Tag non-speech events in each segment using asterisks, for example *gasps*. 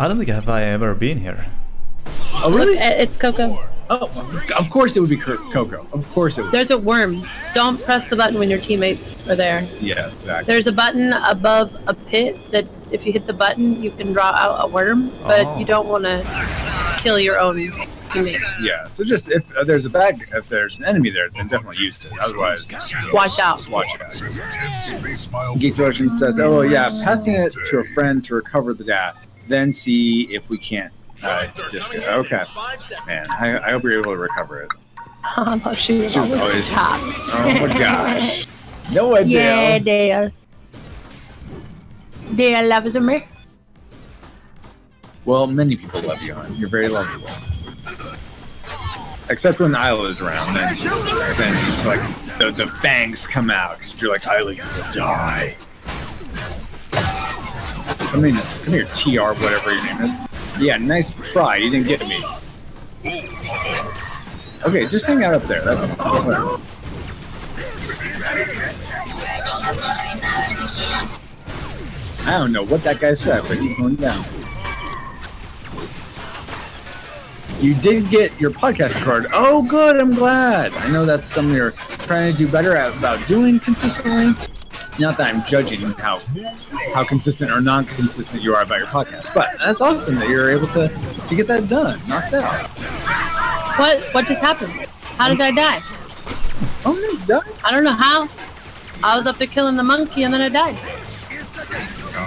I don't think I have I ever been here. Oh really? Uh, It's Coco. Oh, of course it would be Co- Coco. Of course it would. There's a worm. Don't press the button when your teammates are there. Yes, exactly. There's a button above a pit that if you hit the button, you can draw out a worm, but Oh. you don't want to kill your own teammate. Yeah. So just if uh, there's a bad, if there's an enemy there, then definitely use it. Otherwise, Watch out. watch out. Geek Ocean says, "Oh yeah, passing it to a friend to recover the data, then see if we can't." Uh, disc it. Okay, man. I, I hope you're able to recover it. Oh, she was She was always always- top. Oh my *laughs* gosh. No idea. Yeah, Dale. Dale loves me. Well, many people love you, hon. You're very lovable. Except when Isla is around, then, then you like the, the fangs come out because you're like Isla, you will die. Come in, come here, TR, whatever your name is. Yeah, nice try. You didn't get me. Okay, just hang out up there. That's whatever. I don't know what that guy said, but he's going down. You did get your podcast card. Oh, good. I'm glad. I know that's something you're trying to do better at about doing consistently. Not that I'm judging how how consistent or non-consistent you are about your podcast, but that's awesome that you're able to to get that done, knocked out. What? What just happened? How did I die? Oh no, done. I don't know how. I was up there killing the monkey and then I died.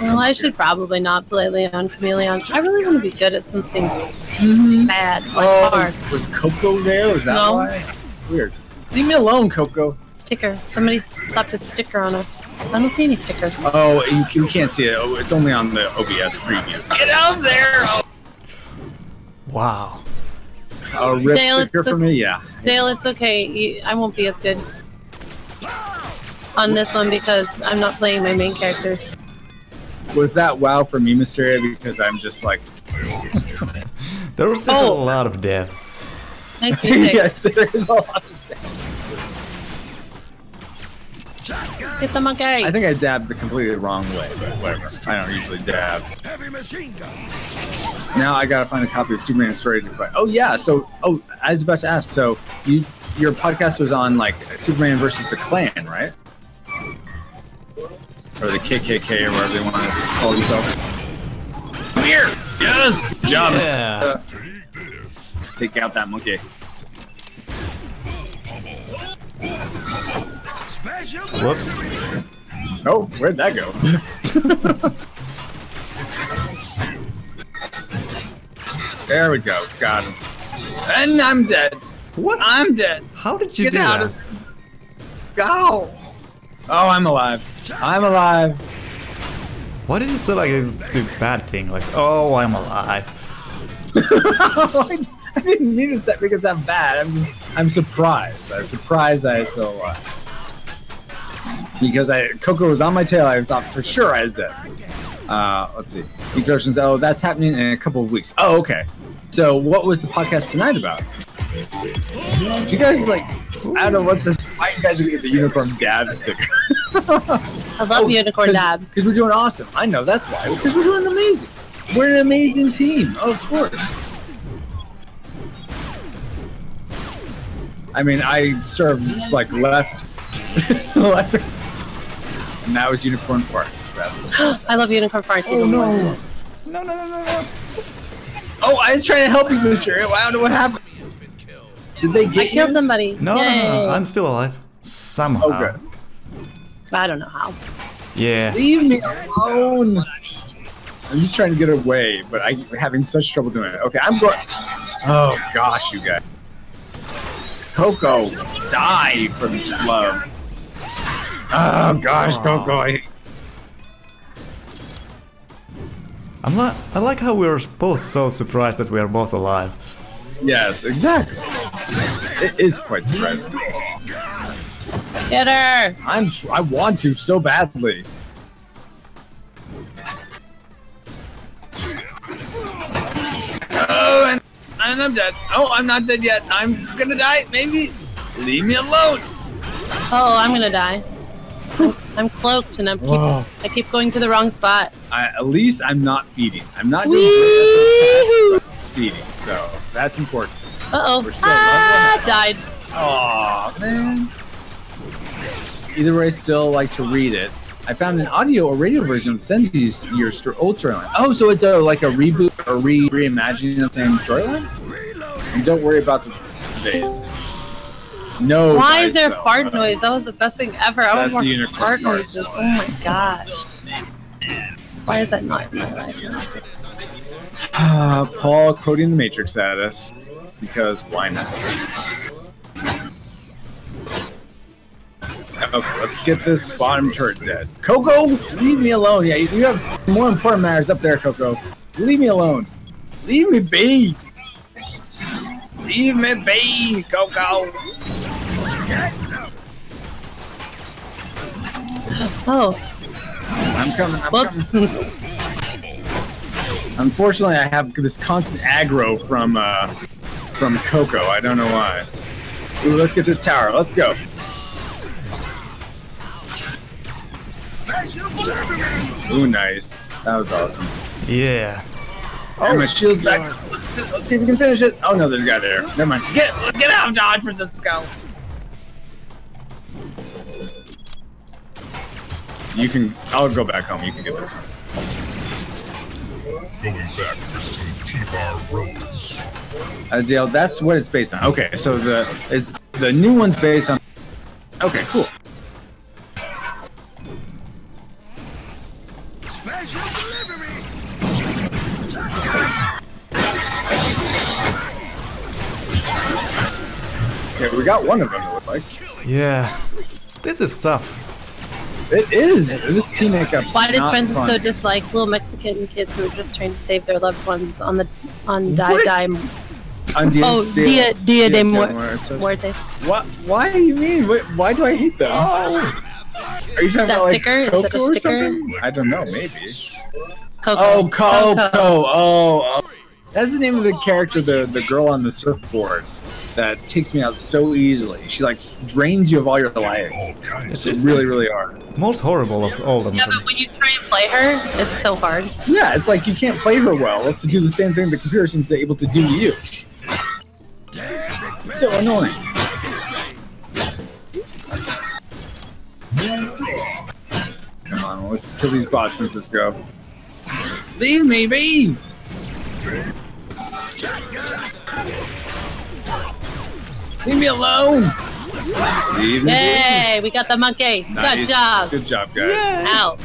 Well, I should probably not play Leon Chameleon. I really want to be good at something mm-hmm. bad, like oh, hard. Oh, was Coco there? Was that No. why? Weird. Leave me alone, Coco. Sticker. Somebody slapped a sticker on us. I don't see any stickers. Oh, you, you can't see it. Oh, it's only on the OBS preview. Get out there! Oh. Wow. A rip Dale, sticker it's for okay. me? Yeah. Dale, it's okay. You, I won't be as good on this one because I'm not playing my main characters. Was that wow for me, Mistheria? Because I'm just like, *laughs* There was just Oh. a lot of death. Nice *laughs* music. yes, there is a lot. Of Get the monkey. I think I dabbed the completely wrong way, but whatever. I don't usually dab. Heavy machine gun. Now I gotta find a copy of Superman Story to fight. Oh yeah, so oh, I was about to ask. So you, your podcast was on like Superman versus the Klan, right? Or the KKK or whatever they want to call themselves. Come here. Yes. Good job. Mr. Yeah. Take out that monkey. Whoops. Oh, where'd that go? *laughs* there we go. Got him. And I'm dead. What? I'm dead. How did you Get do out that? of Go. Oh, I'm alive. I'm alive. Why did you say like a stupid bad thing? Like, oh, I'm alive. *laughs* I didn't mean to say because I'm bad. I'm just, I'm surprised. I'm surprised that I'm still alive. Because I Coco was on my tail, I thought for sure I was dead. Uh, let's see. Oceans. Oh, that's happening in a couple of weeks. Oh, okay. So, what was the podcast tonight about? You guys like? I don't know what this. Why you guys are gonna get the unicorn dab sticker? I love Unicorn Dab. Because we're doing awesome. I know that's why. Because we're doing amazing. We're an amazing team. Oh, of course. I mean, I served like left, *laughs* left, and that was unicorn farts. That's. *gasps* I love Unicorn Farts even oh, more. No, no, no, no, no. Oh, I was trying to help you, Mister. I don't know what happened. Did they get I get killed you? somebody. No, no, no, no. I'm still alive. Somehow. Oh, good. I don't know how. Yeah. Leave me alone. I'm just trying to get away, but I'm having such trouble doing it. Okay, I'm going. Oh gosh, you guys. Coco, die from love. Oh, oh gosh, Coco. I, I'm like, I like how we're both so surprised that we are both alive. yes, exactly. It is quite surprising. Get her! I'm. tr- I want to so badly. Oh, and, and I'm dead. Oh, I'm not dead yet. I'm gonna die. Maybe. Leave me alone. Oh, I'm gonna die. I'm, I'm cloaked and I'm keep, Whoa. I keep going to the wrong spot. I, at least I'm not feeding. I'm not doing Whee! great at feeding, so that's important. Uh oh. We're still Ah, died. Aw, man. Either way, I still like to read it. I found an audio or radio version of Senzi's your sto- old storyline. Oh, so it's a like a reboot or re reimagining of the same storyline? And don't worry about the days. No. Why is there though. fart noise? That was the best thing ever. I want more fart noises. Oh my god. Why is that not in my life? Uh, Paul quoting the Matrix at us because why not? Okay, let's get this bottom turret dead. Coco, leave me alone. Yeah, you you have more important matters up there, Coco. Leave me alone. Leave me be. Leave me be, Coco. Oh, I'm coming. I'm coming. Unfortunately, I have this constant aggro from uh, from Coco. I don't know why. Ooh, let's get this tower. Let's go. Ooh, nice. That was awesome. Yeah. Oh, my shield's back. Let's, let's see if we can finish it. Oh no, there's a guy there. Never mind. Get get out of Dodge, Francisco. You can. I'll go back home. You can get this. Going back for some T-Bar roads. Uh, Dale, that's what it's based on. Okay, so the is the new one's based on. Okay, cool. Okay, we got one of them. It looks like Yeah. This is tough. It is. This teenage up. Why does not Francisco fun. dislike little Mexican kids who are just trying to save their loved ones on the on Die What? Die On Diaz Oh, de- Dia Dia de Muer- Muertos. Muerte? What? Why do you mean? What, why do I hate them? Oh. Are you talking that about like sticker? Is Coco or something? I don't know. Maybe. Coco. Oh, Coco. Oh, oh, that's the name of the character, the the girl on the surfboard that takes me out so easily. She like drains you of all your life. It's It's just really, really hard. most horrible of all of them. Yeah, but when you try and play her, it's so hard. Yeah, it's like you can't play her well to do the same thing the computer seems to able to do to you. So annoying. Come on, let's kill these bots, Francisco. Leave me be! Leave me alone! Leave me be. Yay, we got the monkey. Nice. Good job. Good job, guys. Ow.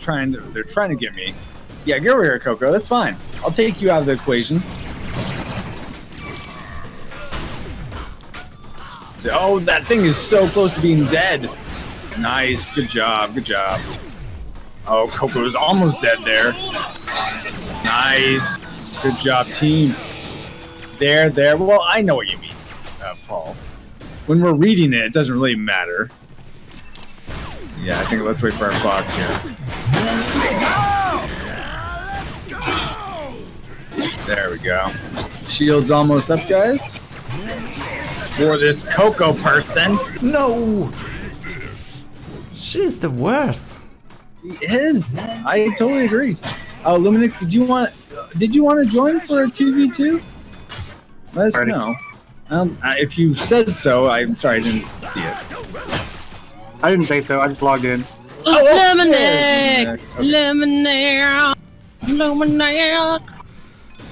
Trying to, they're trying to get me. Yeah, get over here, Coco. That's fine. I'll take you out of the equation. Oh, that thing is so close to being dead. Nice. Good job. Good job. Oh, Coco is almost dead there. Nice. Good job, team. There, there. Well, I know what you mean, Paul. When we're reading it, it doesn't really matter. Yeah, I think let's wait for our bots here. There we go. Shield's almost up, guys. For this Coco person. No! She's the worst. He is. I totally agree. Uh, Luminic, did you want did you want to join for a two v two? Let us Already. know. Um, if you said so, I'm sorry I didn't see it. I didn't say so. I just logged in. Lemonade, Okay. lemonade, lemonade.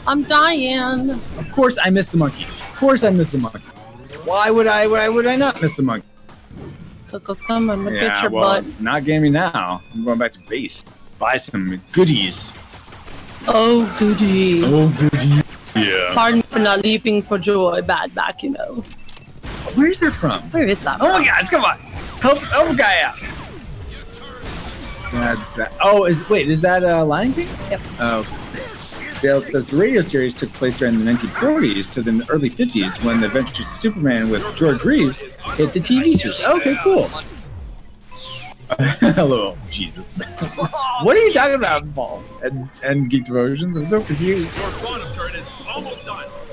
I'm dying. Of course, I missed the monkey. Of course, I missed the monkey. Why would I? Why would I not miss the monkey? Coco, come on, look at Yeah, your well, butt. not gaming now. I'm going back to base. Buy some goodies. Oh, goody. Oh, goodies. Yeah. Pardon for not leaping for joy. Bad back, you know. Where's that from? Where is that? Oh from? my gosh, come on. Help, help a guy out. That- oh, is wait, is that uh, Lion King? Yep. Oh. Dale says the radio series took place during the 1940s to the early 50s when the Adventures of Superman with George Reeves hit the TV series. Okay, cool. *laughs* Hello, Jesus. *laughs* what are you talking about, Paul? And, and Geek Devotions? I'm so confused.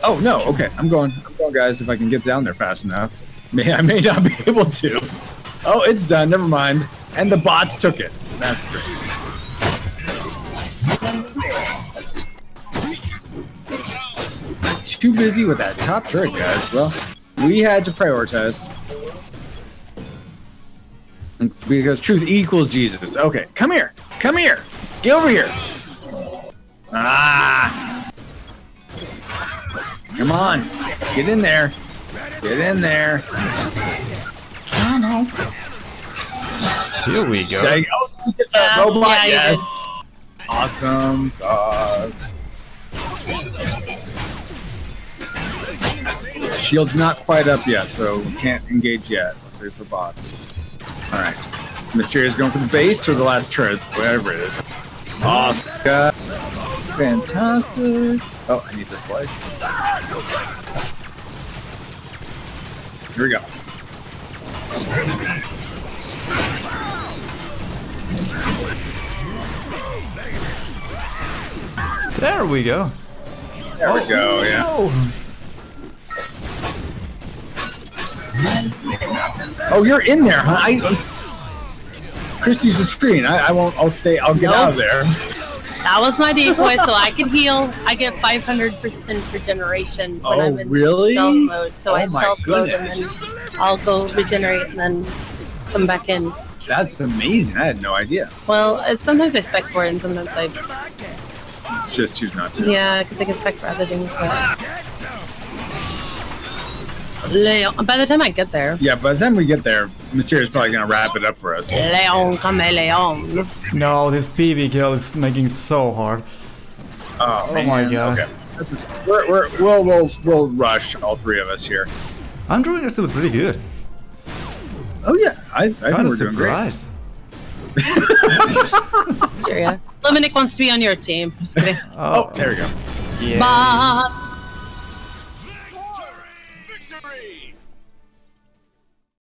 Oh no, okay, I'm going. I'm going, guys. If I can get down there fast enough, may I may not *laughs* be able to. Oh, it's done. Never mind. And the bots took it. That's great. Too busy with that top turret, guys. Well, we had to prioritize. Because truth equals Jesus. Okay, come here. Come here. Get over here. Ah. Come on. Get in there. Get in there. Here we go. There you go. Get robot. yeah, you yes. Awesome sauce. Shield's not quite up yet, so we can't engage yet. Let's wait for bots. Alright. Mysterious going for the base or the last turret, whatever it is. Awesome. Fantastic. Oh, I need this light. Here we go. There we go. There we go, oh, yeah. Oh, Oh, you're in there, huh? I, I'm- Kristy's retreating. I, I won't. I'll stay. I'll get Nope. out of there. That was my decoy, so I can heal. I get 500% regeneration when Oh, I'm in really? stealth mode. So Oh I stealth mode and then I'll go regenerate and then come back in. That's amazing. I had no idea. Well, sometimes I spec for it and sometimes I, Just choose not to. yeah, because I can spec for other things. But... By the time I get there, Yeah, by the time we get there, Mysterio's probably gonna wrap it up for us. Leon, come Leon. no, this PV kill is making it so hard. Oh, Oh my. God. Okay. This is, we're, we're, we'll, we'll, we'll rush all three of us here. I'm doing still pretty good. Oh yeah, I, I think Kind of we're doing great. surprised. *laughs* Syria. Dominic wants to be on your team. Just kidding. *laughs* Oh. oh, there we go. Yeah. Bots.